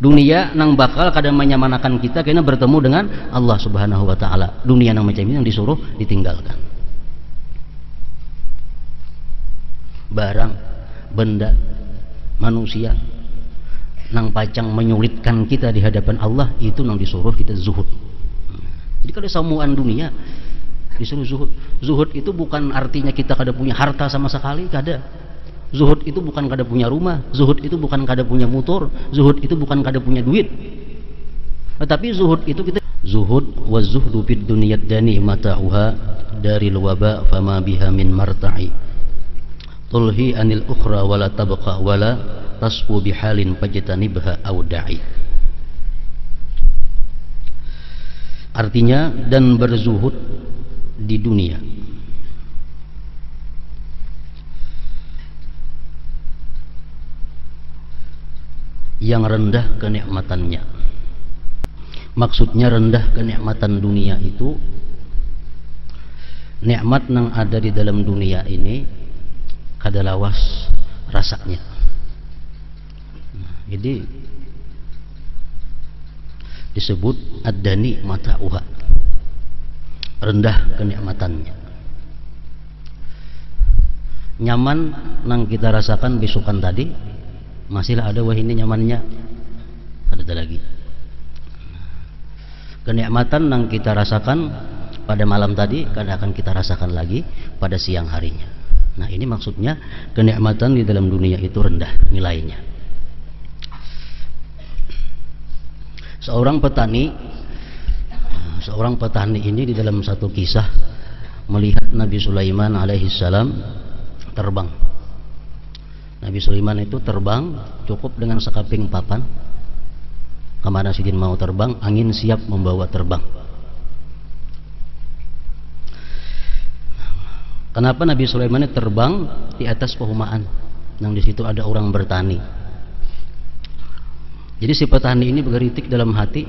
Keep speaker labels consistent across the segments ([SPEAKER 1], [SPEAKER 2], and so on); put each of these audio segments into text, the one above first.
[SPEAKER 1] dunia nang bakal kadang menyamanakan kita karena bertemu dengan Allah subhanahu wa ta'ala. Dunia nang macam ini yang disuruh ditinggalkan. Barang benda manusia nang pacang menyulitkan kita di hadapan Allah itu nang disuruh kita zuhud. Jadi kalau samuan dunia disuruh zuhud zuhud itu bukan artinya kita kada punya harta sama sekali kada Zuhud itu bukan kada punya rumah, zuhud itu bukan kada punya motor, zuhud itu bukan kada punya duit. Tetapi zuhud itu kita zuhud wa zuhdu fid dunyad dani mata'uha dari waba fama biha min marta'i. Tulhi anil ukhra wala tabqa wala tasfu bihalin fajtanibha aw da'i. Artinya dan berzuhud di dunia yang rendah kenikmatannya. Maksudnya rendah kenikmatan dunia itu nikmat yang ada di dalam dunia ini kadalawas rasanya. Nah, jadi disebut ad-dani mata'uha rendah kenikmatannya. Nyaman yang kita rasakan besokan tadi masihlah ada wah ini nyamannya. Ada lagi? Kenikmatan yang kita rasakan pada malam tadi kadang akan kita rasakan lagi pada siang harinya. Nah ini maksudnya kenikmatan di dalam dunia itu rendah nilainya. Seorang petani seorang petani ini di dalam satu kisah melihat Nabi Sulaiman alaihissalam terbang Nabi Sulaiman itu terbang cukup dengan sekaping papan. Ke mana sidin mau terbang angin siap membawa terbang. Kenapa Nabi Sulaiman itu terbang di atas pehumaan yang di situ ada orang bertani. Jadi si petani ini bergeritik dalam hati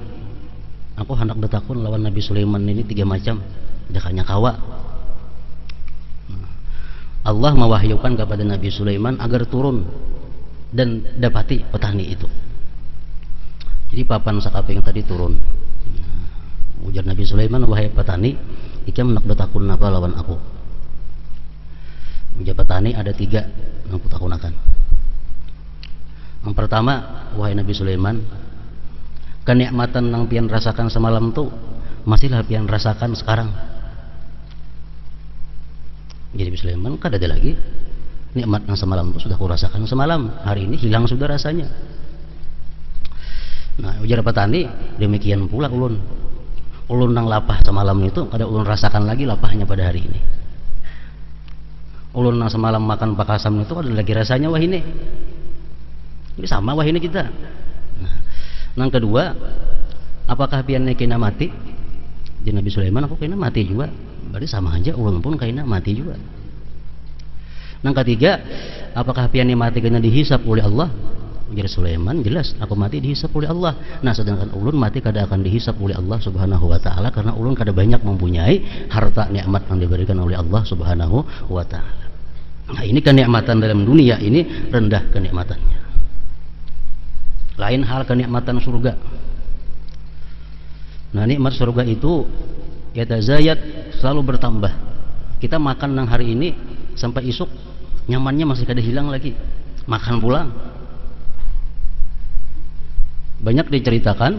[SPEAKER 1] aku hendak detakun lawan Nabi Sulaiman ini tiga macam. Dekanya kawa Allah mewahyukan kepada Nabi Sulaiman agar turun dan dapati petani itu. Jadi papan sakaping tadi turun. Ujar Nabi Sulaiman, wahai petani, ikam nak betakun apa lawan aku? Ujar petani ada tiga yang aku takunakan. Yang pertama, wahai Nabi Sulaiman, kenikmatan yang pian rasakan semalam tuh masihlah pian rasakan sekarang jadi Sulaiman kan ada lagi nikmat yang semalam itu sudah kurasakan semalam. Hari ini hilang sudah rasanya. Nah ujar petani demikian pula ulun. Ulun yang lapah semalam itu ada ulun rasakan lagi lapahnya pada hari ini. Ulun yang semalam makan pakasam itu ada lagi rasanya wah ini ini sama wah ini kita. Nah, yang kedua apakah pian kena mati di Nabi Sulaiman aku kena mati juga. Berarti sama aja ulun pun kayaknya mati juga. Yang ketiga apakah piani mati kena dihisap oleh Allah? Jadi Sulaiman jelas aku mati dihisap oleh Allah. Nah sedangkan ulun mati kada akan dihisap oleh Allah subhanahu wa ta'ala karena ulun kada banyak mempunyai harta nikmat yang diberikan oleh Allah subhanahu wa ta'ala. Nah ini kenikmatan dalam dunia ini rendah kenikmatannya. Lain hal kenikmatan surga nah nikmat surga itu zayat selalu bertambah. Kita makan nang hari ini sampai isuk nyamannya masih kada hilang lagi. Makan pulang. Banyak diceritakan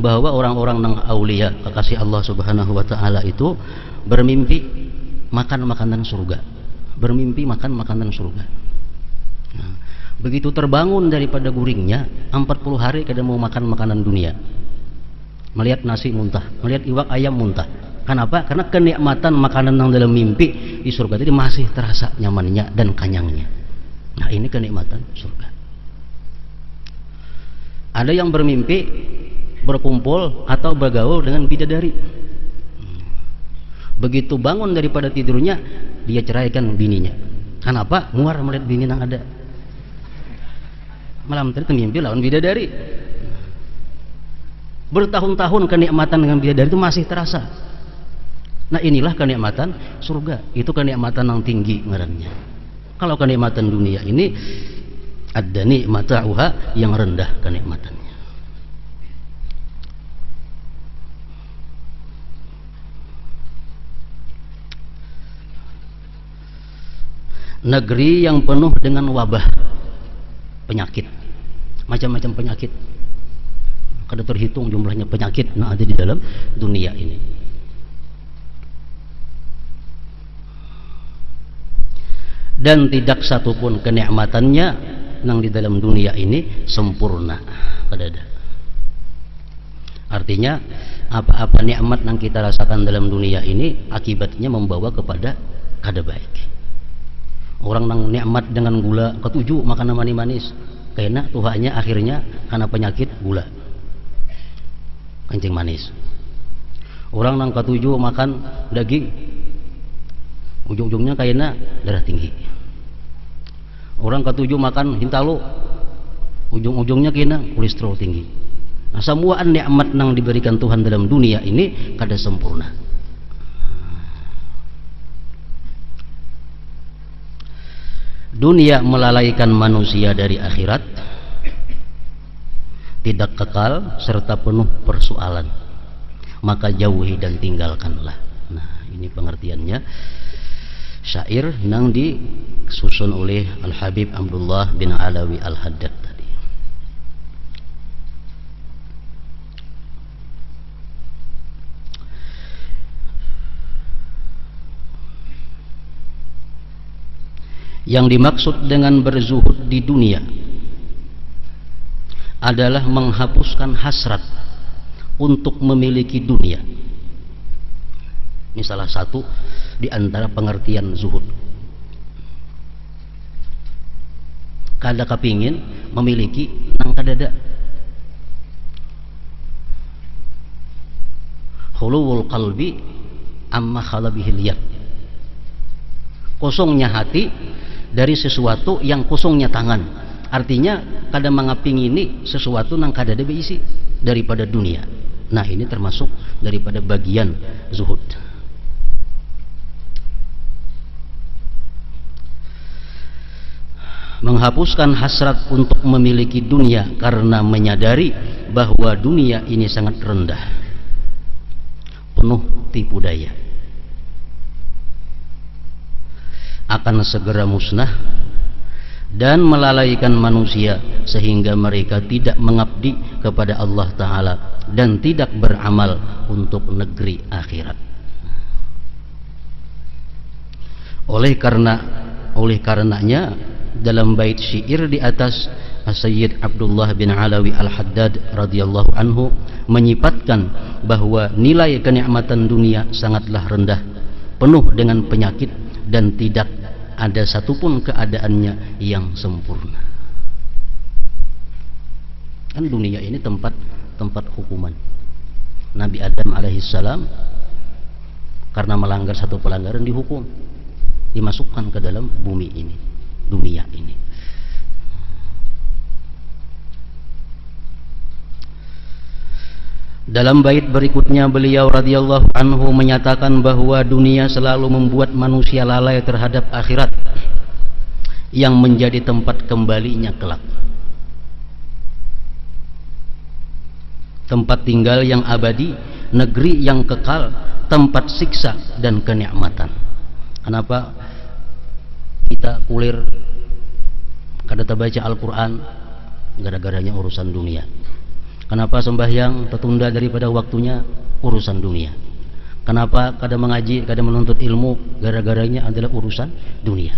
[SPEAKER 1] bahwa orang-orang nang aulia kekasih Allah subhanahu wa ta'ala itu bermimpi makan makanan surga. Bermimpi makan makanan surga. Nah, begitu terbangun daripada guringnya 40 hari kada mau makan makanan dunia melihat nasi muntah melihat iwak ayam muntah Kenapa? Karena kenikmatan makanan yang dalam mimpi di surga itu masih terasa nyamannya dan kanyangnya. Nah ini kenikmatan surga. Ada yang bermimpi berkumpul atau bergaul dengan bidadari. Begitu bangun daripada tidurnya, dia ceraikan bininya. Kenapa? Muar melihat bini yang ada. Malam tadi mimpi lawan bidadari bertahun-tahun kenikmatan dengan bidadari itu masih terasa. Nah inilah kenikmatan surga. Itu kenikmatan yang tinggi ngerannya kalau kenikmatan dunia ini ada nikmata uha yang rendah kenikmatannya. Negeri yang penuh dengan wabah penyakit. Macam-macam penyakit kada terhitung jumlahnya penyakit yang ada di dalam dunia ini. Dan tidak satupun kenikmatannya yang di dalam dunia ini sempurna kada ada artinya apa-apa nikmat yang kita rasakan dalam dunia ini akibatnya membawa kepada kada baik. Orang nang nikmat dengan gula ketujuh makan manis manis karena tuhannya akhirnya karena penyakit gula kencing manis. Orang nang ketujuh makan daging ujung-ujungnya karena darah tinggi. Orang ketujuh makan hintalo ujung-ujungnya kena kolesterol tinggi. Nah semua nikmat nang diberikan Tuhan dalam dunia ini kada sempurna. Dunia melalaikan manusia dari akhirat tidak kekal serta penuh persoalan. Maka jauhi dan tinggalkanlah. Nah ini pengertiannya. Syair yang disusun oleh Al-Habib Abdullah bin Alawi Al-Haddad yang dimaksud dengan berzuhud di dunia adalah menghapuskan hasrat untuk memiliki dunia. Ini salah satu di antara pengertian zuhud. Kada kepingin memiliki nang kadada hulul qalbi amma khalabihil yad. Kosongnya hati dari sesuatu yang kosongnya tangan artinya kadang mengaping ini sesuatu yang kada ada isi daripada dunia. Nah ini termasuk daripada bagian zuhud. Menghapuskan hasrat untuk memiliki dunia karena menyadari bahwa dunia ini sangat rendah. Penuh tipu daya. Akan segera musnah dan melalaikan manusia sehingga mereka tidak mengabdi kepada Allah Ta'ala dan tidak beramal untuk negeri akhirat. Oleh karena oleh karenanya dalam bait syair di atas Sayyid Abdullah bin Alawi Al-Haddad radhiyallahu anhu menyifatkan bahwa nilai kenikmatan dunia sangatlah rendah penuh dengan penyakit dan tidak ada satupun keadaannya yang sempurna. Kan dunia ini tempat tempat hukuman. Nabi Adam alaihissalam karena melanggar satu pelanggaran dihukum dimasukkan ke dalam bumi ini dunia ini Dalam bait berikutnya beliau radhiyallahu anhu menyatakan bahwa dunia selalu membuat manusia lalai terhadap akhirat yang menjadi tempat kembalinya kelak. Tempat tinggal yang abadi, negeri yang kekal, tempat siksa dan kenikmatan. Kenapa kita kulir kada baca Al-Qur'an gara-garanya urusan dunia. Kenapa sembahyang tertunda daripada waktunya urusan dunia? Kenapa kadang mengaji, kadang menuntut ilmu gara-garanya adalah urusan dunia?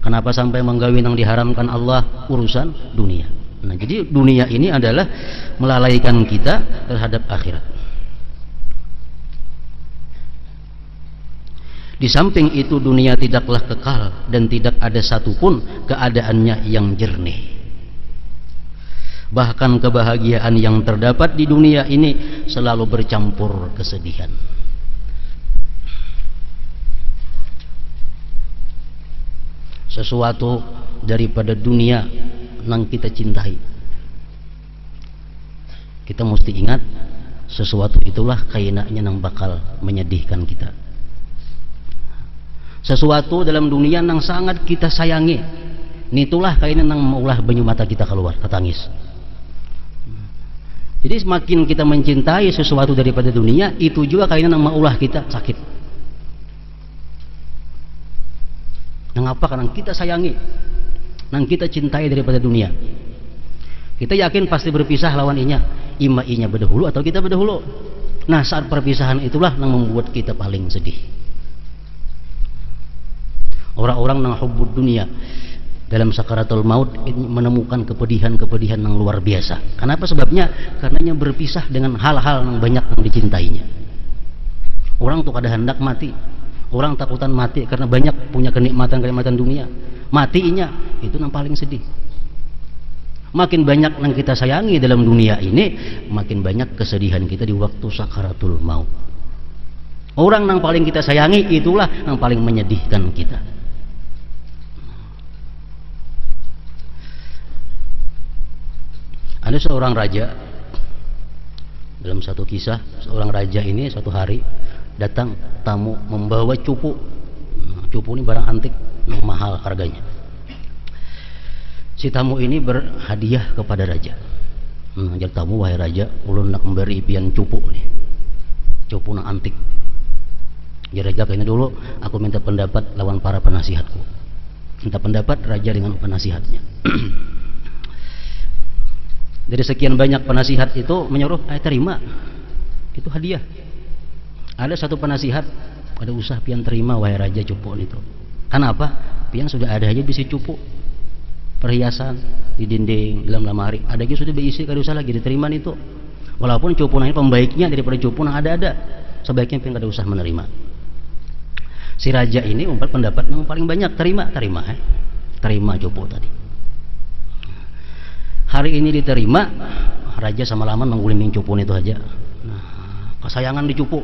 [SPEAKER 1] Kenapa sampai menggawin yang diharamkan Allah urusan dunia? Nah, jadi dunia ini adalah melalaikan kita terhadap akhirat. Di samping itu dunia tidaklah kekal dan tidak ada satupun keadaannya yang jernih bahkan kebahagiaan yang terdapat di dunia ini selalu bercampur kesedihan. Sesuatu daripada dunia yang kita cintai. Kita mesti ingat sesuatu itulah kainanya yang bakal menyedihkan kita. Sesuatu dalam dunia yang sangat kita sayangi. Itulah kainnya yang maulah banyu mata kita keluar ketangis jadi semakin kita mencintai sesuatu daripada dunia, itu juga kayaknya nama ulah kita sakit. Yang Kenapa? Karena kita sayangi, nang kita cintai daripada dunia. Kita yakin pasti berpisah lawan inya, ima inya berdahulu atau kita berdahulu. Nah saat perpisahan itulah yang membuat kita paling sedih. Orang-orang yang hubbud dunia dalam sakaratul maut menemukan kepedihan-kepedihan yang luar biasa. Kenapa sebabnya? Karena berpisah dengan hal-hal yang banyak yang dicintainya. Orang tuh kada hendak mati, orang takutan mati karena banyak punya kenikmatan-kenikmatan dunia matinya itu yang paling sedih makin banyak yang kita sayangi dalam dunia ini makin banyak kesedihan kita di waktu sakaratul maut orang yang paling kita sayangi itulah yang paling menyedihkan kita ada seorang raja dalam satu kisah seorang raja ini suatu hari datang tamu membawa cupu. Nah, cupu ini barang antik mahal harganya. Si tamu ini berhadiah kepada raja. Nah, jadi tamu wahai raja ulun nak memberi pian cupu nih. Cupu nak antik. Jadi raja kayaknya dulu aku minta pendapat lawan para penasihatku. Minta pendapat raja dengan penasihatnya dari sekian banyak penasihat itu menyuruh ayo terima. Itu hadiah. Ada satu penasihat ada usah pian terima wahai raja cupu itu kenapa pian sudah ada aja bisa cupu perhiasan di dinding dalam lemari. Ada lagi sudah berisi kada usah lagi diterima itu walaupun cupu ini pembaiknya daripada cupu yang ada-ada sebaiknya pian kada usah menerima. Si raja ini umpat pendapat yang paling banyak terima terima eh. terima cupu tadi hari ini diterima raja sama lama mengguling cupu itu aja. Nah, kesayangan dicupu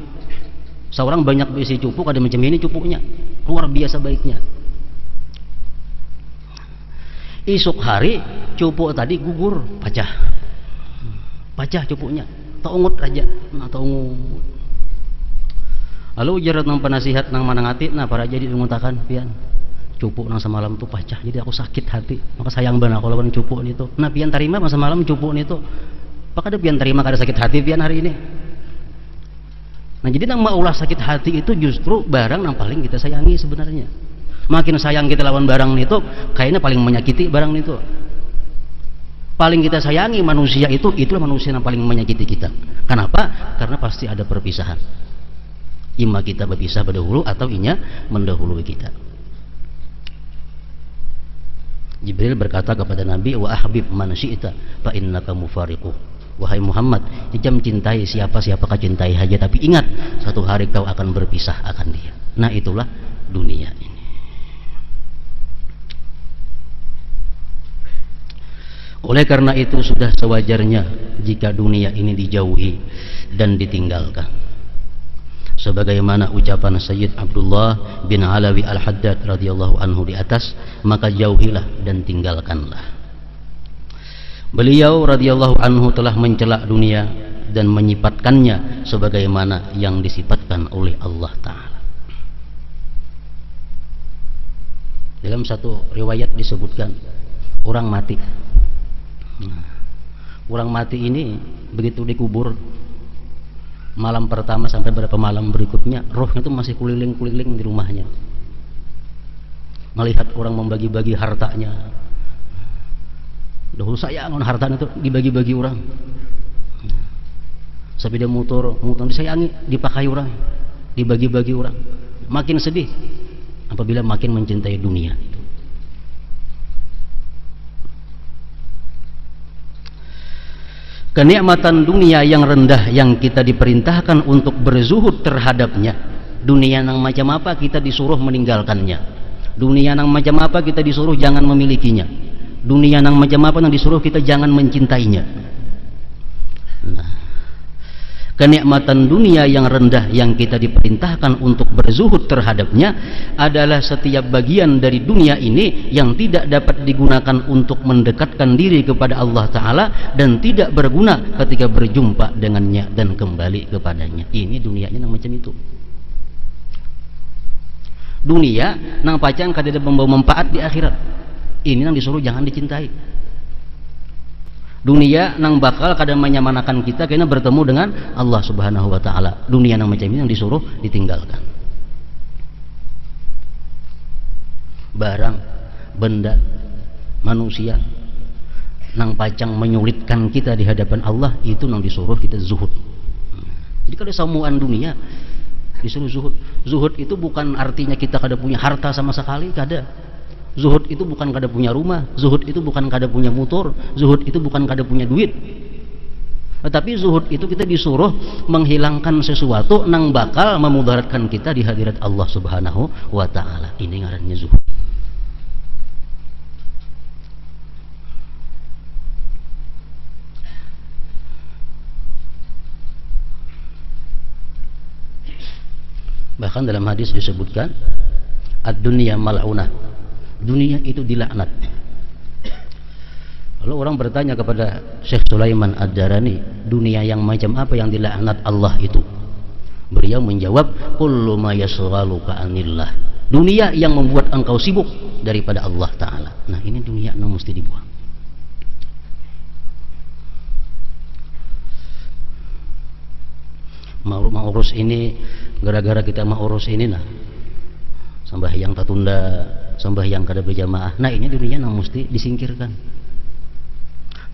[SPEAKER 1] seorang banyak berisi cupu ada macam ini cupunya luar biasa baiknya. Isuk hari cupu tadi gugur pecah. Pecah cupunya taungut raja. Nah taungut lalu jarat nang penasihat nang manangati nah para jadi mengutakan pian cupu nang semalam tuh pecah jadi aku sakit hati maka sayang banget kalau nang cupu itu nah pian terima masa malam cupu itu apakah ada pian terima kada sakit hati pian hari ini Nah jadi yang maulah sakit hati itu justru barang yang paling kita sayangi sebenarnya. Makin sayang kita lawan barang itu, kayaknya paling menyakiti barang itu. Paling kita sayangi manusia itu, itulah manusia yang paling menyakiti kita. Kenapa? Karena pasti ada perpisahan. Ima kita berpisah berdahulu atau inya mendahului kita. Jibril berkata kepada Nabi, "Wa ahbib man syi'ta fa innaka mufariquh." Wahai Muhammad, jam cintai siapa siapa kau cintai saja, tapi ingat satu hari kau akan berpisah akan dia. Nah itulah dunia ini. Oleh karena itu sudah sewajarnya jika dunia ini dijauhi dan ditinggalkan. Sebagaimana ucapan Sayyid Abdullah bin Alawi Al-Haddad radhiyallahu anhu di atas, maka jauhilah dan tinggalkanlah. Beliau radhiyallahu anhu telah mencela dunia dan menyifatkannya sebagaimana yang disifatkan oleh Allah taala. Dalam satu riwayat disebutkan orang mati. Nah, orang mati ini begitu dikubur malam pertama sampai beberapa malam berikutnya rohnya itu masih kuliling-kuliling di rumahnya. Melihat orang membagi-bagi hartanya. Dahulu sayang harta itu dibagi-bagi orang. Sepeda motor motor disayangi dipakai orang dibagi-bagi orang. Makin sedih apabila makin mencintai dunia kenikmatan dunia yang rendah yang kita diperintahkan untuk berzuhud terhadapnya. Dunia yang macam apa kita disuruh meninggalkannya. Dunia yang macam apa kita disuruh jangan memilikinya. Dunia yang macam apa yang disuruh kita jangan mencintainya kenikmatan dunia yang rendah yang kita diperintahkan untuk berzuhud terhadapnya adalah setiap bagian dari dunia ini yang tidak dapat digunakan untuk mendekatkan diri kepada Allah Ta'ala dan tidak berguna ketika berjumpa dengannya dan kembali kepadanya. Ini dunianya yang macam itu. Dunia nang pacang kada membawa manfaat di akhirat. Ini yang disuruh jangan dicintai dunia nang bakal kadang menyamanakan kita karena bertemu dengan Allah subhanahu wa ta'ala. Dunia nang macam ini yang disuruh ditinggalkan. Barang benda manusia nang pacang menyulitkan kita di hadapan Allah itu nang disuruh kita zuhud. Jadi kalau samuan dunia disuruh zuhud. Zuhud itu bukan artinya kita kada punya harta sama sekali kada zuhud itu bukan kada punya rumah zuhud itu bukan kada punya motor zuhud itu bukan kada punya duit tetapi zuhud itu kita disuruh menghilangkan sesuatu nang bakal memudaratkan kita di hadirat Allah Subhanahu wa taala. Ini ngarannya zuhud. Bahkan dalam hadis disebutkan ad-dunya mal'unah. Dunia itu dilaknat. Lalu orang bertanya kepada Syekh Sulaiman Ad-Darani, dunia yang macam apa yang dilaknat Allah itu? Beliau menjawab, "Kullu ma yasghaluka anillah." Dunia yang membuat engkau sibuk daripada Allah taala. Nah, ini dunia yang mesti dibuang. mau, mau urus ini gara-gara kita mau urus ini nah yang tertunda yang kada berjamaah. Nah ini dunia yang mesti disingkirkan.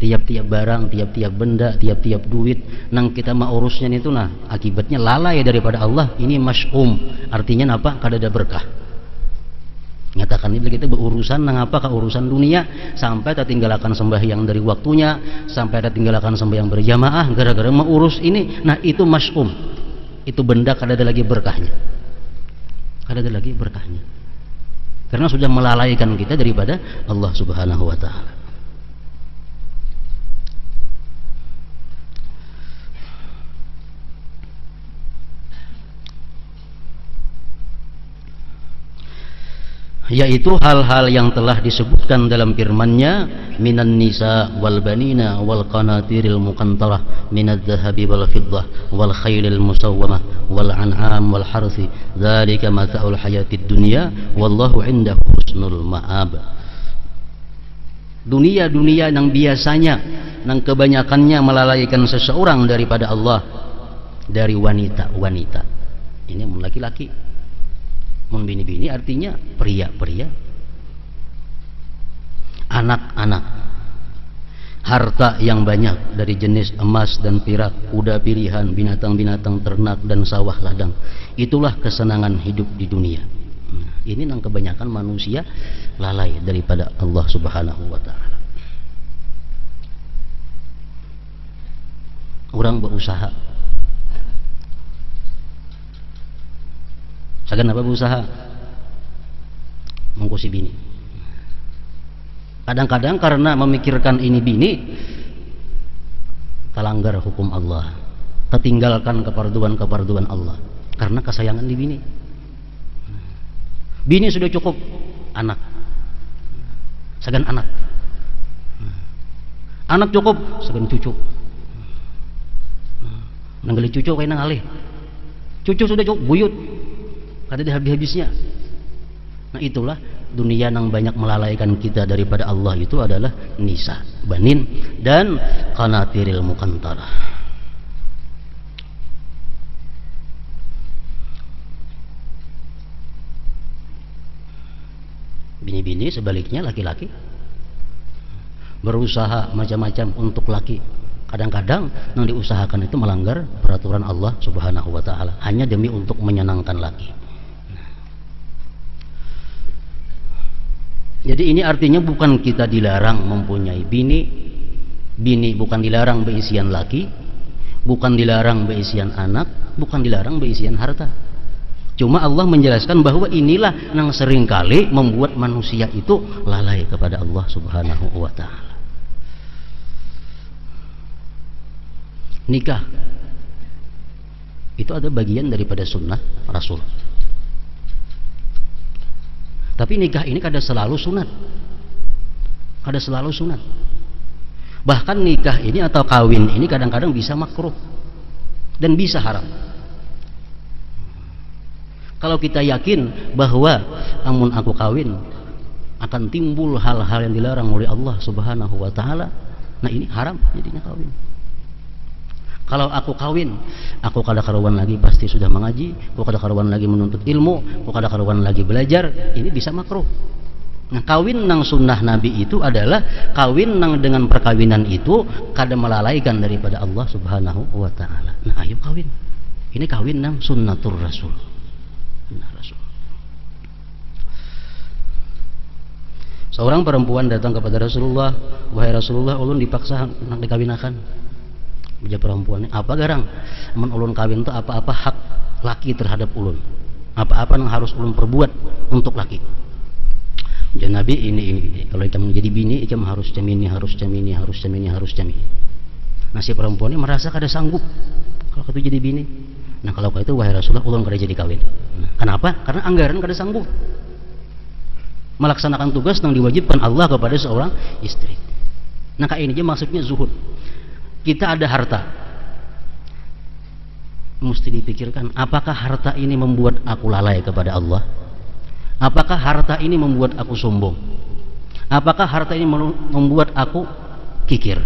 [SPEAKER 1] Tiap-tiap barang, tiap-tiap benda, tiap-tiap duit. Nang kita mau urusnya itu nah akibatnya lalai daripada Allah. Ini mas'um artinya apa? Kada ada berkah. Nyatakan itu kita berurusan. Nang apa urusan dunia? Sampai tertinggalkan sembahyang dari waktunya. Sampai tertinggalkan sembahyang berjamaah. Gara-gara mau urus ini nah itu mas'um itu benda kada ada lagi berkahnya. Kada ada lagi berkahnya karena sudah melalaikan kita daripada Allah subhanahu wa ta'ala yaitu hal-hal yang telah disebutkan dalam firman-Nya minan nisa wal banina wal qanatiril muqantarah minadh dhahabi wal fiddah wal khailil musawwamah wal an'am wal harthi dzalika mata'ul hayatid dunya wallahu 'indahu husnul ma'ab. Dunia-dunia yang biasanya yang kebanyakannya melalaikan seseorang daripada Allah dari wanita-wanita. Ini laki-laki membini-bini artinya pria-pria anak-anak harta yang banyak dari jenis emas dan perak kuda pilihan binatang-binatang ternak dan sawah ladang. Itulah kesenangan hidup di dunia. Ini yang kebanyakan manusia lalai daripada Allah subhanahu wa ta'ala. Orang berusaha akan apa berusaha. Mengkusi bini. Kadang-kadang karena memikirkan ini bini terlanggar hukum Allah. Tertinggalkan keparduan-keparduan Allah. Karena kesayangan di bini. Bini sudah cukup anak. Segan anak. Anak cukup segan cucu. Nanggali cucu kayak nangalih. Cucu sudah cukup buyut Kada ada habis-habisnya. Nah itulah dunia yang banyak melalaikan kita daripada Allah itu adalah nisa, banin dan kanatiril mukantara. Bini-bini sebaliknya laki-laki berusaha macam-macam untuk laki kadang-kadang yang diusahakan itu melanggar peraturan Allah subhanahu wa ta'ala hanya demi untuk menyenangkan laki Jadi ini artinya bukan kita dilarang mempunyai bini, bini bukan dilarang beisian laki, bukan dilarang beisian anak, bukan dilarang beisian harta. Cuma Allah menjelaskan bahwa inilah yang sering kali membuat manusia itu lalai kepada Allah Subhanahu wa taala. Nikah. Itu ada bagian daripada sunnah Rasul tapi nikah ini kada selalu sunat. Kada selalu sunat. Bahkan nikah ini atau kawin ini kadang-kadang bisa makruh dan bisa haram. Kalau kita yakin bahwa amun aku kawin akan timbul hal-hal yang dilarang oleh Allah Subhanahu wa taala, nah ini haram jadinya kawin. Kalau aku kawin, aku kada karuan lagi pasti sudah mengaji, aku kada karuan lagi menuntut ilmu, aku kada karuan lagi belajar, ini bisa makruh. Nah, kawin nang sunnah Nabi itu adalah kawin nang dengan perkawinan itu kada melalaikan daripada Allah Subhanahu wa taala. Nah, ayo kawin. Ini kawin nang sunnatur Rasul. Sunnah Rasul. Seorang perempuan datang kepada Rasulullah, "Wahai Rasulullah, ulun dipaksa nak dikawinakan." Ujar perempuan, "Apa garang? Men ulun kawin itu apa-apa hak laki terhadap ulun. Apa-apa yang harus ulun perbuat untuk laki." Ya Nabi ini, ini, ini. kalau ikam menjadi bini ikam harus jam ini harus jam ini harus jam ini harus jam ini nah si perempuan ini merasa kada sanggup kalau itu jadi bini nah kalau itu wahai Rasulullah ulun kada jadi kawin nah, kenapa karena anggaran kada sanggup melaksanakan tugas yang diwajibkan Allah kepada seorang istri nah kayak ini aja maksudnya zuhud kita ada harta mesti dipikirkan apakah harta ini membuat aku lalai kepada Allah Apakah harta ini membuat aku sombong? Apakah harta ini membuat aku kikir?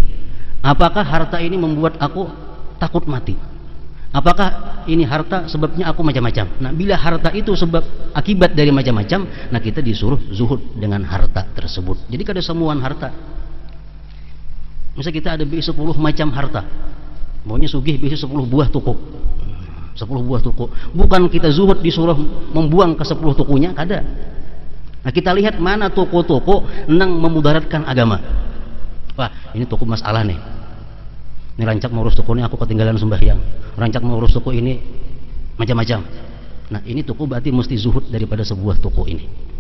[SPEAKER 1] Apakah harta ini membuat aku takut mati? Apakah ini harta sebabnya aku macam-macam? Nah, bila harta itu sebab akibat dari macam-macam, nah kita disuruh zuhud dengan harta tersebut. Jadi kada semuaan harta. Misal kita ada 10 macam harta. Maunya sugih bisa 10 buah toko sepuluh buah tuku bukan kita zuhud disuruh membuang ke sepuluh tukunya kada. Nah kita lihat mana toko-toko nang memudaratkan agama. Wah ini toko masalah nih. Ini rancak mengurus toko ini aku ketinggalan sembahyang. Rancak mengurus toko ini macam-macam. Nah ini toko berarti mesti zuhud daripada sebuah toko ini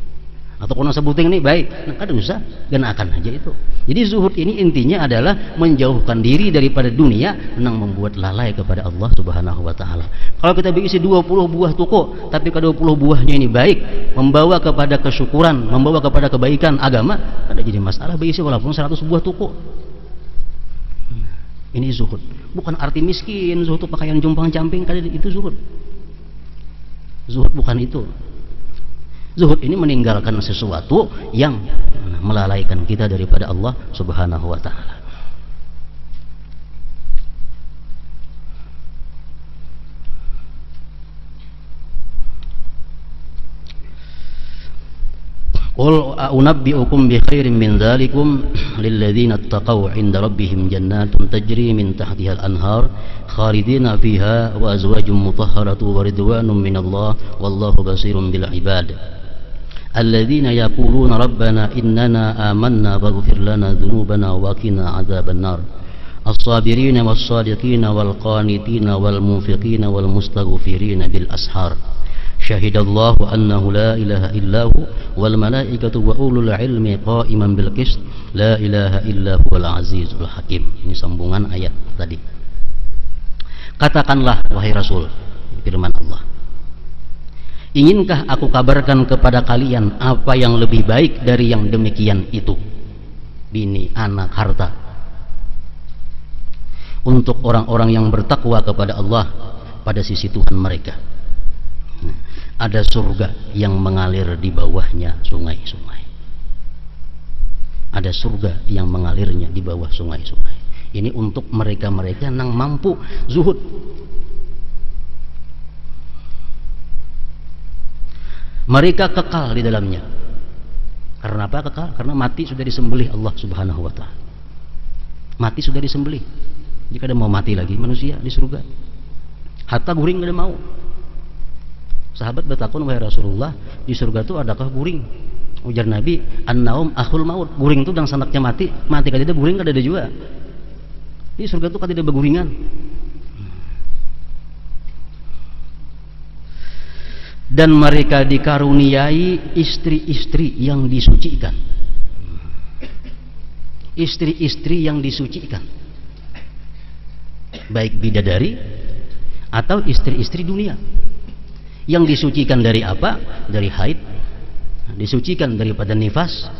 [SPEAKER 1] atau kono sebuting ini baik. Nah kada usah akan aja itu. Jadi zuhud ini intinya adalah menjauhkan diri daripada dunia yang membuat lalai kepada Allah subhanahu wa ta'ala. Kalau kita berisi 20 buah toko tapi ke 20 buahnya ini baik membawa kepada kesyukuran membawa kepada kebaikan agama ada jadi masalah berisi walaupun 100 buah toko hmm. ini zuhud. Bukan arti miskin zuhud itu pakaian jumpang camping kada itu zuhud. Zuhud bukan itu Zuhud ini meninggalkan sesuatu yang melalaikan kita daripada Allah Subhanahu wa taala. Qul a'unabbi'ukum bi khairin min dhalikum lilladzina ittaqaw 'inda rabbihim jannatun tajri min tahtiha al-anhar khalidina fiha wa azwajun mutahharatu wa ridwanun minallah wallahu basirun bil ibad. الذين يقولون ربنا إننا آمنا فاغفر لنا ذنوبنا وقنا عذاب النار. الصابرين والصادقين والقانتين والمنفقين والمستغفرين بالأسحار. شهد الله أنه لا إله إلا هو والملائكة وأولو العلم قائما بالقسط. لا إله إلا هو العزيز الحكيم. Ini sambungan ayat tadi. Katakanlah wahai Rasul firman Allah. Inginkah aku kabarkan kepada kalian apa yang lebih baik dari yang demikian itu? Bini, anak, harta. Untuk orang-orang yang bertakwa kepada Allah pada sisi Tuhan mereka. Ada surga yang mengalir di bawahnya sungai-sungai. Ada surga yang mengalirnya di bawah sungai-sungai. Ini untuk mereka-mereka yang mampu zuhud mereka kekal di dalamnya. Karena apa kekal? karena mati sudah disembelih Allah subhanahu wa ta'ala. Mati sudah disembelih. Jika ada mau mati lagi manusia di surga. Hatta guring ada mau. Sahabat bertakun wahai Rasulullah di surga itu adakah guring? Ujar Nabi an-naum akhul maut. Guring itu dan sanaknya mati mati kada ada guring kada ada juga. Di surga itu kada ada berguringan dan mereka dikaruniai istri-istri yang disucikan. Istri-istri yang disucikan. Baik bidadari atau istri-istri dunia. Yang disucikan dari apa? dari haid. Disucikan daripada nifas.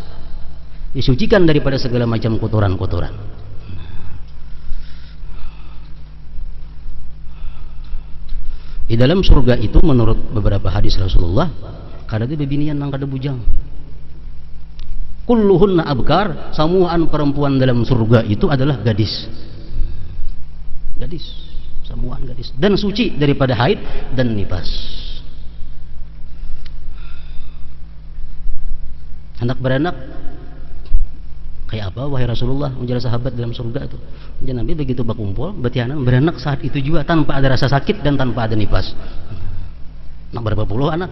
[SPEAKER 1] Disucikan daripada segala macam kotoran-kotoran Di dalam surga itu menurut beberapa hadis Rasulullah kada ada bebinian nang kada bujang. Kulluhunna abkar, samuan perempuan dalam surga itu adalah gadis. Gadis, samuan gadis dan suci daripada haid dan nifas. anak beranak kayak apa wahai Rasulullah menjadi sahabat dalam surga itu dan Nabi begitu berkumpul betianan beranak saat itu juga tanpa ada rasa sakit dan tanpa ada nifas anak berapa puluh anak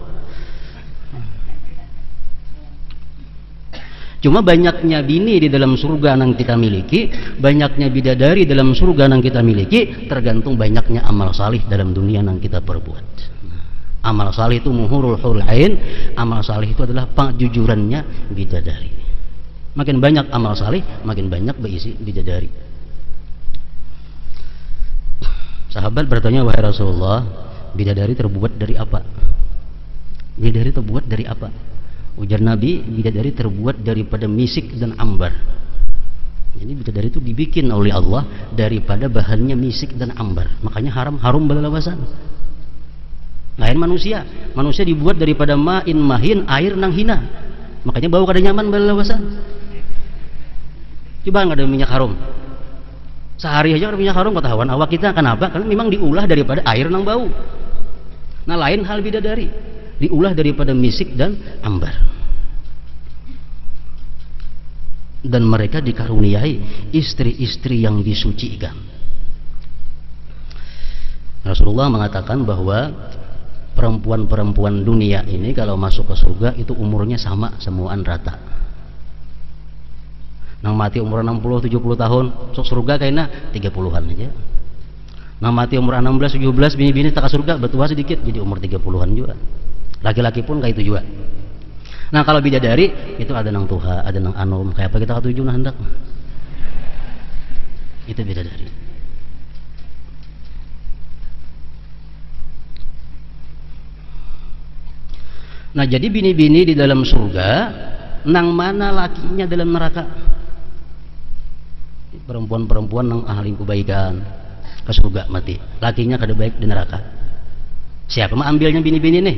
[SPEAKER 1] Cuma banyaknya bini di dalam surga yang kita miliki, banyaknya bidadari dalam surga yang kita miliki, tergantung banyaknya amal salih dalam dunia yang kita perbuat. Amal salih itu muhurul hurul ain, amal salih itu adalah penjujurannya bidadari. Makin banyak amal salih, makin banyak berisi bidadari. Sahabat bertanya, wahai Rasulullah, bidadari terbuat dari apa? Bidadari terbuat dari apa? Ujar Nabi, bidadari terbuat daripada misik dan ambar. Jadi bidadari itu dibikin oleh Allah daripada bahannya misik dan ambar. Makanya haram harum belalawasan. Lain manusia. Manusia dibuat daripada ma'in mahin, air nang hina. Makanya bau kada nyaman belalawasan. Coba nggak ada minyak harum. Sehari aja ada minyak harum kata hawan awak kita kenapa? Karena memang diulah daripada air nang bau. Nah lain hal bidadari diulah daripada misik dan ambar dan mereka dikaruniai istri-istri yang disucikan Rasulullah mengatakan bahwa perempuan-perempuan dunia ini kalau masuk ke surga itu umurnya sama semuaan rata nang mati umur 60 70 tahun sok surga kayaknya 30-an aja. Nang mati umur 16 17 bini-bini tak surga bertua sedikit jadi umur 30-an juga. Laki-laki pun kayak itu juga. Nah kalau bidadari itu ada nang tuha ada nang anom kayak apa kita ketujuh nah hendak? Itu bidadari. Nah jadi bini-bini di dalam surga Nang mana lakinya dalam neraka Perempuan-perempuan nang ahli kebaikan Ke surga mati Lakinya kada baik di neraka Siapa mah ambilnya bini-bini nih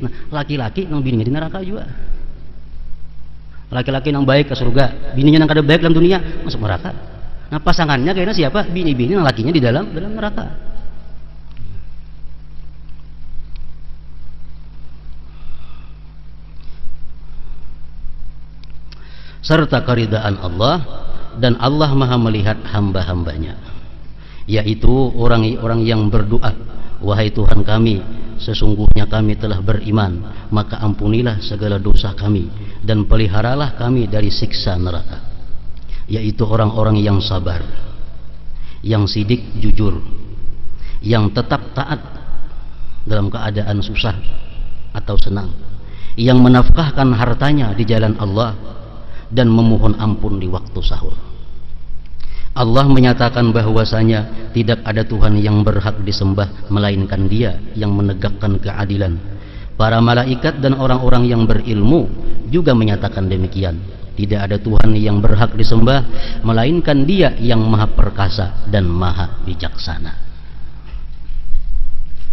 [SPEAKER 1] Nah, laki-laki yang bininya di neraka juga. Laki-laki yang baik ke surga, bininya yang kada baik dalam dunia masuk neraka. Nah, pasangannya kayaknya siapa? Bini-bini yang lakinya di dalam dalam neraka. serta keridaan Allah dan Allah maha melihat hamba-hambanya yaitu orang-orang yang berdoa. Wahai Tuhan kami sesungguhnya kami telah beriman maka ampunilah segala dosa kami dan peliharalah kami dari siksa neraka yaitu orang-orang yang sabar yang sidik jujur yang tetap taat dalam keadaan susah atau senang yang menafkahkan hartanya di jalan Allah dan memohon ampun di waktu sahur Allah menyatakan bahwasanya tidak ada Tuhan yang berhak disembah melainkan Dia yang menegakkan keadilan. Para malaikat dan orang-orang yang berilmu juga menyatakan demikian. Tidak ada Tuhan yang berhak disembah melainkan Dia yang Maha Perkasa dan Maha Bijaksana.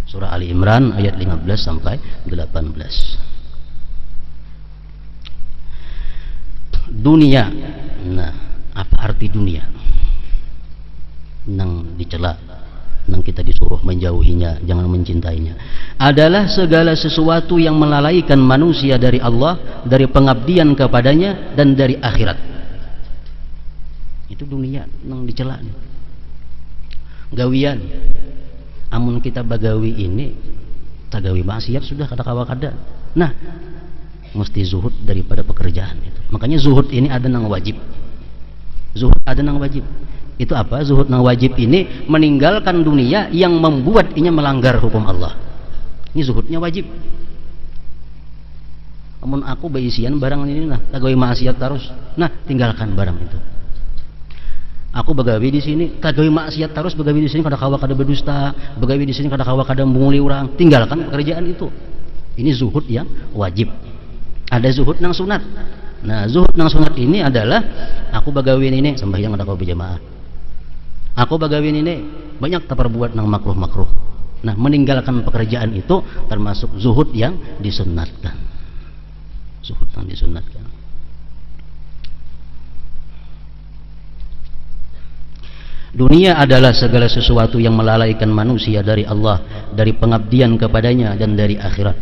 [SPEAKER 1] Surah Ali Imran ayat 15 sampai 18. Dunia. Nah, apa arti dunia? nang dicela. Nang kita disuruh menjauhinya jangan mencintainya. Adalah segala sesuatu yang melalaikan manusia dari Allah dari pengabdian kepadanya dan dari akhirat. Itu dunia nang dicela. Gawian. Amun kita bagawi ini tagawi maksiat sudah kata kawa kada nah mesti zuhud daripada pekerjaan itu. Makanya zuhud ini ada nang wajib. Zuhud ada nang wajib. Itu apa? Zuhud yang wajib ini meninggalkan dunia yang membuat ini melanggar hukum Allah. Ini zuhudnya wajib. Namun aku beisian barang ini nah tagawi maksiat terus. Nah tinggalkan barang itu. Aku begawi di sini tagawi maksiat terus begawi di sini kada kawa kada berdusta begawi di sini kada kawa kada menguli orang. Tinggalkan pekerjaan itu. Ini zuhud yang wajib ada zuhud yang sunat. Nah zuhud yang sunat ini adalah aku begawi ini sembahyang ada kau berjamaah aku bagawin ini banyak tak perbuat nang makruh makruh nah meninggalkan pekerjaan itu termasuk zuhud yang disunatkan. Zuhud yang disunatkan. Dunia adalah segala sesuatu yang melalaikan manusia dari Allah, dari pengabdian kepadanya dan dari akhirat.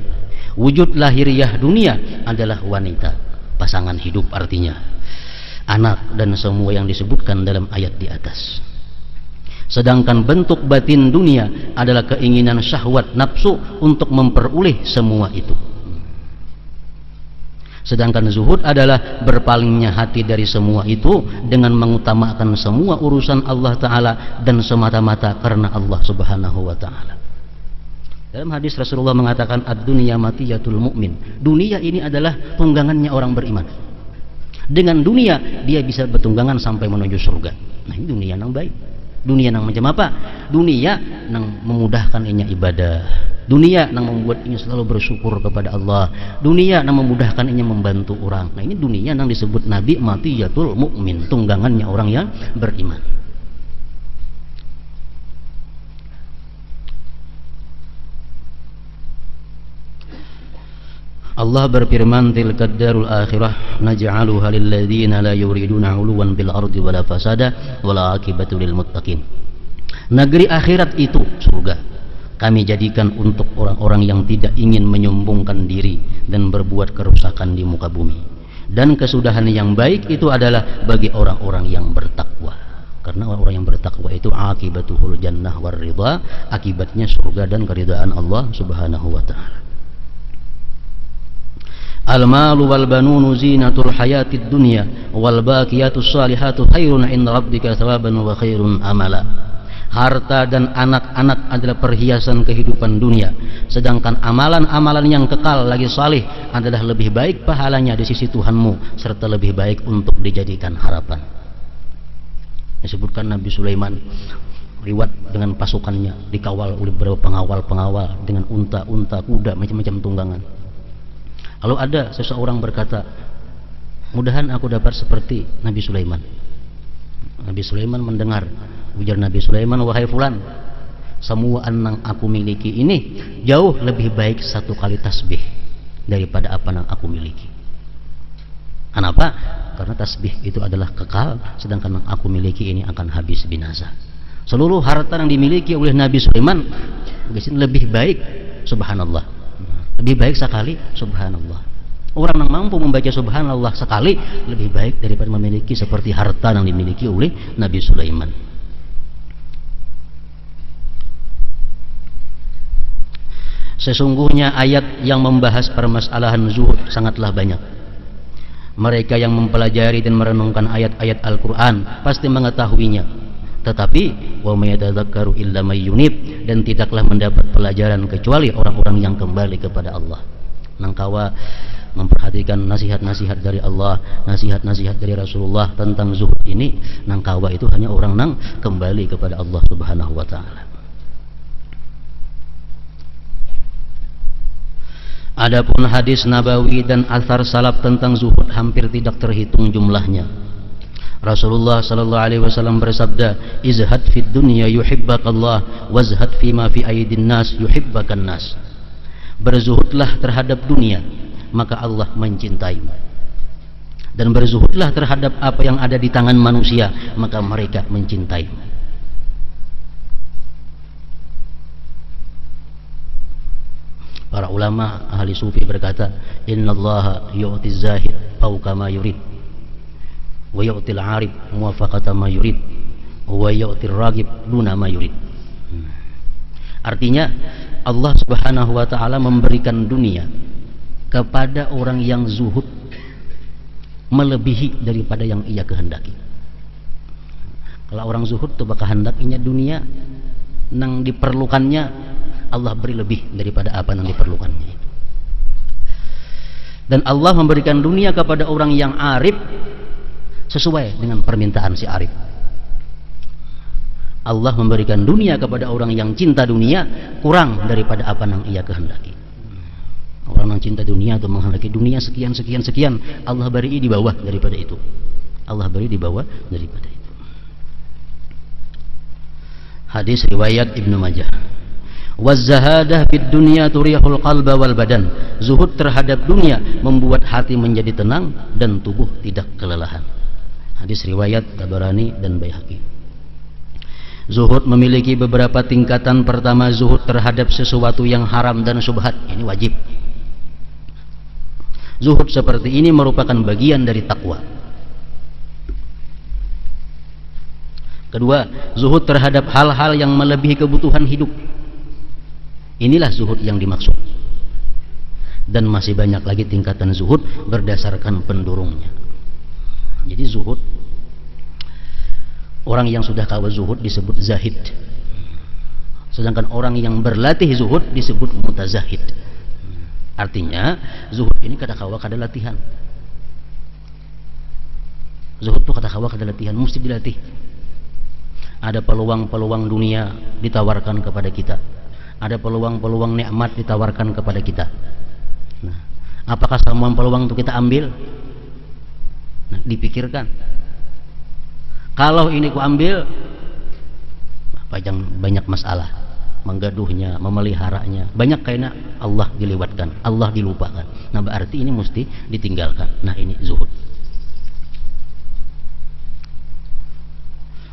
[SPEAKER 1] Wujud lahiriah dunia adalah wanita. pasangan hidup artinya. Anak dan semua yang disebutkan dalam ayat di atas. Sedangkan bentuk batin dunia adalah keinginan syahwat nafsu untuk memperoleh semua itu. Sedangkan zuhud adalah berpalingnya hati dari semua itu dengan mengutamakan semua urusan Allah Ta'ala dan semata-mata karena Allah Subhanahu Wa Ta'ala dalam hadis Rasulullah mengatakan ad-dunya matiyatul mu'min. Dunia ini adalah tunggangannya orang beriman. Dengan dunia dia bisa bertunggangan sampai menuju surga. Nah, ini dunia yang baik. Dunia yang macam apa? Dunia yang memudahkan inya ibadah. Dunia yang membuat inya selalu bersyukur kepada Allah. Dunia yang memudahkan inya membantu orang. Nah, ini dunia yang disebut Nabi matiyatul mukmin, tunggangannya orang yang beriman. Allah berfirman darul akhirah naj'aluha lil ladzina la yuriduna 'uluwan bil ardi wala fasada wala akibatu lil muttaqin. Negeri akhirat itu surga. Kami jadikan untuk orang-orang yang tidak ingin menyombongkan diri dan berbuat kerusakan di muka bumi. Dan kesudahan yang baik itu adalah bagi orang-orang yang bertakwa. Karena orang-orang yang bertakwa itu akibatuhul jannah war ridha, akibatnya surga dan keridhaan Allah Subhanahu wa taala. Al-malu wal banunu zinatul hayatid dunya wal baqiyatus salihatu khairun 'inda rabbika wa khairun amala. Harta dan anak-anak adalah perhiasan kehidupan dunia. Sedangkan amalan-amalan yang kekal lagi salih adalah lebih baik pahalanya di sisi Tuhanmu Serta lebih baik untuk dijadikan harapan. Disebutkan Nabi Sulaiman Riwat dengan pasukannya Dikawal oleh beberapa pengawal-pengawal Dengan unta-unta, kuda, macam-macam tunggangan kalau ada seseorang berkata, mudahan aku dapat seperti Nabi Sulaiman. Nabi Sulaiman mendengar ujar Nabi Sulaiman, wahai fulan, semua yang aku miliki ini jauh lebih baik satu kali tasbih daripada apa yang aku miliki. Kenapa? Karena tasbih itu adalah kekal, sedangkan yang aku miliki ini akan habis binasa. Seluruh harta yang dimiliki oleh Nabi Sulaiman lebih baik, subhanallah lebih baik sekali subhanallah. Orang yang mampu membaca subhanallah sekali lebih baik daripada memiliki seperti harta yang dimiliki oleh Nabi Sulaiman. Sesungguhnya ayat yang membahas permasalahan zuhud sangatlah banyak. Mereka yang mempelajari dan merenungkan ayat-ayat Al-Quran pasti mengetahuinya tetapi dan tidaklah mendapat pelajaran kecuali orang-orang yang kembali kepada Allah. Nangkawa memperhatikan nasihat-nasihat dari Allah nasihat-nasihat dari Rasulullah tentang zuhud ini nangkawa itu hanya orang nang kembali kepada Allah subhanahu wa ta'ala. Adapun hadis nabawi dan asar salaf tentang zuhud hampir tidak terhitung jumlahnya Rasulullah sallallahu alaihi wasallam bersabda, "Izhad fid dunya yuhibbakallah, wazhad fima fi aydin nas yuhibbakan nas." Berzuhudlah terhadap dunia, maka Allah mencintaimu. Dan berzuhudlah terhadap apa yang ada di tangan manusia, maka mereka mencintaimu. Para ulama ahli sufi berkata, "Innallaha yu'ti zahid fawqa ma yurid." Wa yu'til 'arif muwafaqata ma yurid. Wa yu'tir ragib duna ma yurid. Hmm. artinya Allah Subhanahu wa taala memberikan dunia kepada orang yang zuhud melebihi daripada yang ia kehendaki. Kalau orang zuhud tuh bakal hendakinya dunia nang diperlukannya Allah beri lebih daripada apa yang diperlukannya dan Allah memberikan dunia kepada orang yang arif sesuai dengan permintaan si Arif. Allah memberikan dunia kepada orang yang cinta dunia kurang daripada apa yang ia kehendaki. Orang yang cinta dunia atau menghendaki dunia sekian sekian sekian, Allah beri di bawah daripada itu. Allah beri di bawah daripada itu. Hadis riwayat Ibnu Majah. Wazahadah fid dunya turihul qalba wal badan. Zuhud terhadap dunia membuat hati menjadi tenang dan tubuh tidak kelelahan. Hadis riwayat Tabarani dan Baihaqi. Zuhud memiliki beberapa tingkatan. Pertama, zuhud terhadap sesuatu yang haram dan subhat. Ini wajib. zuhud seperti ini merupakan bagian dari takwa kedua zuhud terhadap hal-hal yang melebihi kebutuhan hidup inilah zuhud yang dimaksud dan masih banyak lagi tingkatan zuhud berdasarkan pendurungnya jadi zuhud. Orang yang sudah kawa zuhud disebut zahid. Sedangkan orang yang berlatih zuhud disebut mutazahid. Artinya zuhud ini kata kawa kada latihan. Zuhud itu kata kawa kada latihan mesti dilatih. Ada peluang-peluang dunia ditawarkan kepada kita. Ada peluang-peluang nikmat ditawarkan kepada kita. Nah, apakah semua peluang itu kita ambil nah, dipikirkan. Kalau ini ku ambil panjang banyak masalah. Menggaduhnya memeliharanya. Banyak karena Allah dilewatkan Allah dilupakan. Nah berarti ini mesti ditinggalkan. Nah ini zuhud.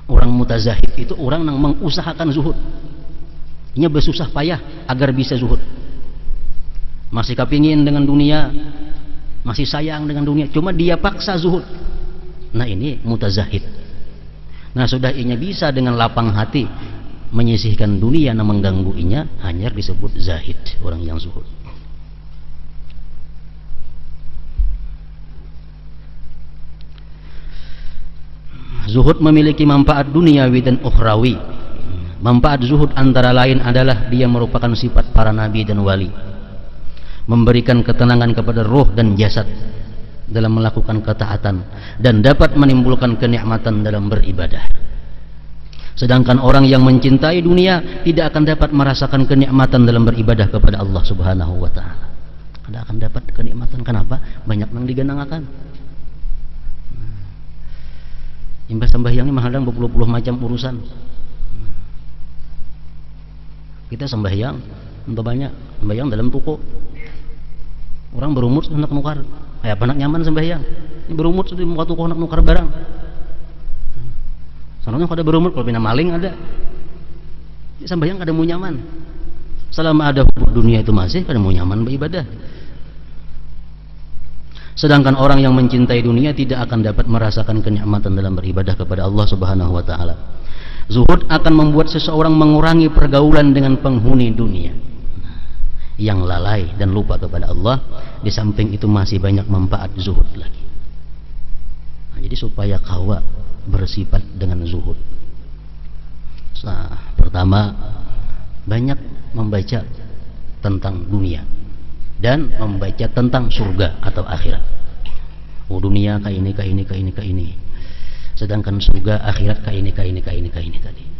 [SPEAKER 1] Orang mutazahid itu orang yang mengusahakan zuhud. Ini bersusah payah agar bisa zuhud. Masih kepingin dengan dunia masih sayang dengan dunia. Cuma dia paksa zuhud. Nah ini mutazahid. Nah sudah inya bisa dengan lapang hati menyisihkan dunia dan mengganggu inya hanya disebut zahid orang yang zuhud. Zuhud memiliki manfaat duniawi dan ukhrawi. Manfaat zuhud antara lain adalah dia merupakan sifat para nabi dan wali memberikan ketenangan kepada roh dan jasad dalam melakukan ketaatan dan dapat menimbulkan kenikmatan dalam beribadah. Sedangkan orang yang mencintai dunia tidak akan dapat merasakan kenikmatan dalam beribadah kepada Allah Subhanahu wa taala. Tidak akan dapat kenikmatan kenapa? Banyak yang digenangakan. Imbas sembahyang ini menghadang berpuluh-puluh macam urusan. Kita sembahyang, untuk banyak sembahyang dalam toko. Orang berumur hendak nukar. Kayak apa nak nyaman sembahyang? Ini berumur sudah muka tuku nak nukar barang. Soalnya kalau ada berumur kalau bina maling ada. Ini sembahyang ada mau nyaman. Selama ada dunia itu masih ada mau nyaman beribadah. Sedangkan orang yang mencintai dunia tidak akan dapat merasakan kenikmatan dalam beribadah kepada Allah Subhanahu wa taala. Zuhud akan membuat seseorang mengurangi pergaulan dengan penghuni dunia yang lalai dan lupa kepada Allah di samping itu masih banyak manfaat zuhud lagi. Nah, jadi supaya kawa bersifat dengan zuhud. Nah, pertama banyak membaca tentang dunia dan membaca tentang surga atau akhirat. Oh dunia kayak ini kayak ini kayak ini kayak ini. Sedangkan surga akhirat kayak ini kayak ini kayak ini kayak ini tadi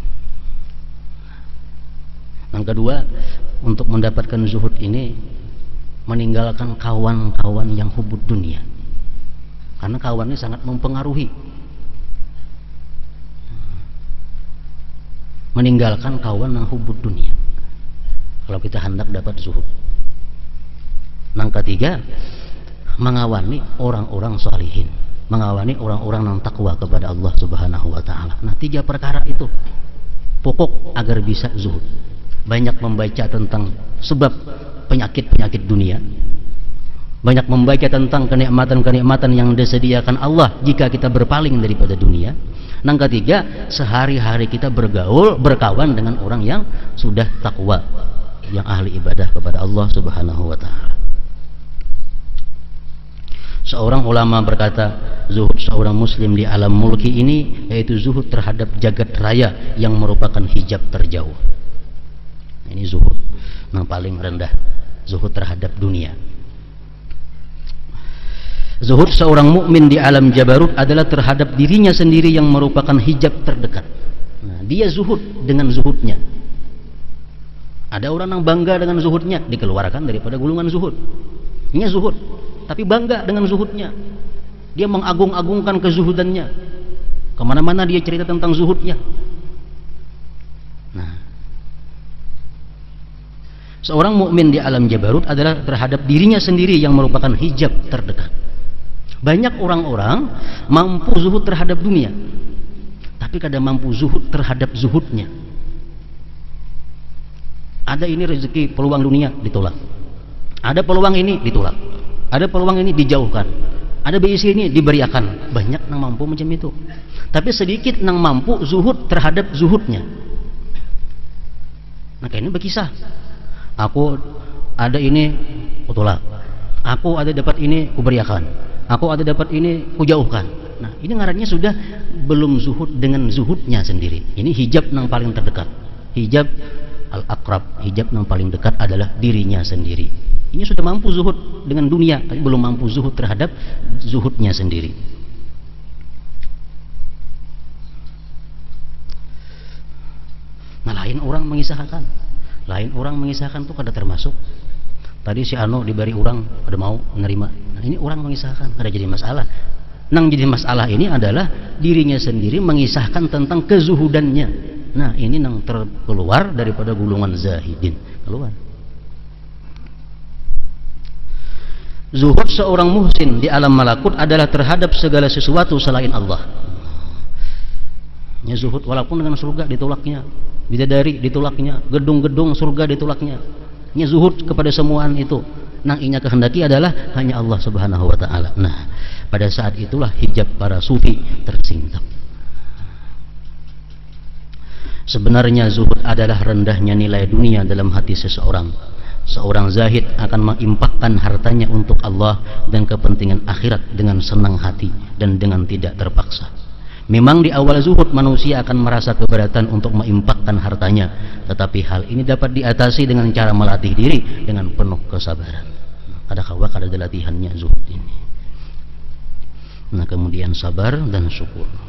[SPEAKER 1] yang kedua untuk mendapatkan zuhud ini meninggalkan kawan-kawan yang hubud dunia. Karena kawannya sangat mempengaruhi. Meninggalkan kawan yang hubud dunia. Kalau kita hendak dapat zuhud. Yang ketiga mengawani orang-orang salihin. Mengawani orang-orang yang takwa kepada Allah subhanahu wa ta'ala. Nah tiga perkara itu. Pokok agar bisa zuhud banyak membaca tentang sebab penyakit-penyakit dunia. Banyak membaca tentang kenikmatan-kenikmatan yang disediakan Allah jika kita berpaling daripada dunia. Yang ketiga sehari-hari kita bergaul berkawan dengan orang yang sudah takwa yang ahli ibadah kepada Allah subhanahu wa ta'ala. Seorang ulama berkata zuhud seorang muslim di alam mulki ini yaitu zuhud terhadap jagat raya yang merupakan hijab terjauh ini zuhud yang paling rendah zuhud terhadap dunia. Zuhud seorang mukmin di alam jabarut adalah terhadap dirinya sendiri yang merupakan hijab terdekat. Nah, dia zuhud dengan zuhudnya. Ada orang yang bangga dengan zuhudnya dikeluarkan daripada gulungan zuhud. Ini zuhud tapi bangga dengan zuhudnya. Dia mengagung-agungkan kezuhudannya. Ke mana-mana dia cerita tentang zuhudnya. Nah Seorang mukmin di alam jabarut adalah terhadap dirinya sendiri yang merupakan hijab terdekat. Banyak orang-orang mampu zuhud terhadap dunia, tapi kadang mampu zuhud terhadap zuhudnya. Ada ini rezeki peluang dunia ditolak. Ada peluang ini ditolak. ada peluang ini dijauhkan ada BIC ini diberiakan banyak yang mampu macam itu tapi sedikit yang mampu zuhud terhadap zuhudnya nah kayak ini berkisah aku ada ini kutolak aku ada dapat ini kuberiakan. Aku ada dapat ini kujauhkan. Nah ini ngarannya sudah belum zuhud dengan zuhudnya sendiri. Ini hijab yang paling terdekat. Hijab al-akrab. Hijab yang paling dekat adalah dirinya sendiri. Ini sudah mampu zuhud dengan dunia tapi belum mampu zuhud terhadap zuhudnya sendiri. Nah lain orang mengisahkan lain orang mengisahkan tuh kada termasuk. Tadi si Ano diberi orang ada mau menerima nah ini orang mengisahkan ada jadi masalah. Nang jadi masalah ini adalah dirinya sendiri mengisahkan tentang kezuhudannya. Nah ini nang terkeluar daripada gulungan zahidin. Keluar. Zuhud seorang muhsin di alam malakut adalah terhadap segala sesuatu selain Allah. Ya zuhud walaupun dengan surga ditolaknya, bidadari ditolaknya, gedung-gedung surga ditolaknya. Ya zuhud kepada semuaan itu. Nang inya kehendaki adalah hanya Allah Subhanahu wa taala. Nah, pada saat itulah hijab para sufi tersingkap. Sebenarnya zuhud adalah rendahnya nilai dunia dalam hati seseorang seorang zahid akan mengimpakkan hartanya untuk Allah dan kepentingan akhirat dengan senang hati dan dengan tidak terpaksa. Memang di awal zuhud manusia akan merasa keberatan untuk mengimpakkan hartanya, tetapi hal ini dapat diatasi dengan cara melatih diri dengan penuh kesabaran. Ada kawak ada latihannya zuhud ini. Nah kemudian sabar dan syukur.